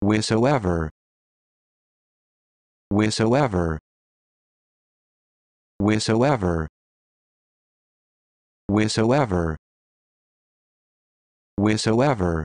wheresoever. Wheresoever. Whisoever whisoever whisoever